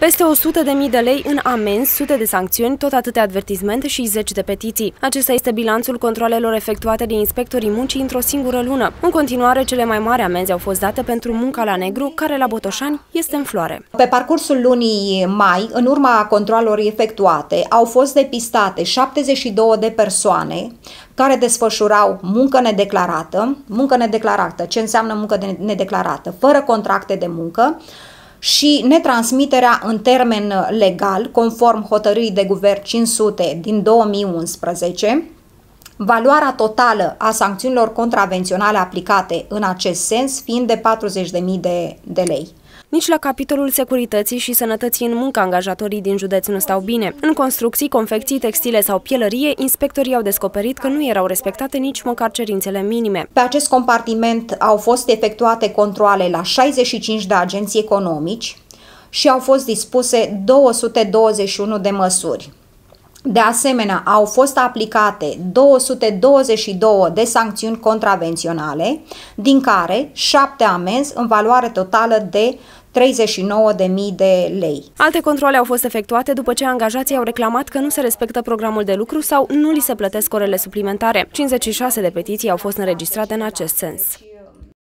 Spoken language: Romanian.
Peste 100 de mii de lei în amenzi, sute de sancțiuni, tot atâtea advertismente și zeci de petiții. Acesta este bilanțul controlelor efectuate de inspectorii muncii într-o singură lună. În continuare, cele mai mari amenzi au fost date pentru munca la negru, care la Botoșani este în floare. Pe parcursul lunii mai, în urma controlelor efectuate, au fost depistate 72 de persoane care desfășurau muncă nedeclarată. Muncă nedeclarată, ce înseamnă muncă nedeclarată? Fără contracte de muncă, și netransmiterea în termen legal, conform hotărârii de guvern 500 din 2011, valoarea totală a sancțiunilor contravenționale aplicate în acest sens fiind de 40.000 de, de lei. Nici la capitolul securității și sănătății în muncă angajatorii din județ nu stau bine. În construcții, confecții, textile sau pielărie, inspectorii au descoperit că nu erau respectate nici măcar cerințele minime. Pe acest compartiment au fost efectuate controle la 65 de agenții economici și au fost dispuse 221 de măsuri. De asemenea, au fost aplicate 222 de sancțiuni contravenționale, din care 7 amenzi în valoare totală de 39.000 de lei. Alte controle au fost efectuate după ce angajații au reclamat că nu se respectă programul de lucru sau nu li se plătesc orele suplimentare. 56 de petiții au fost înregistrate în acest sens.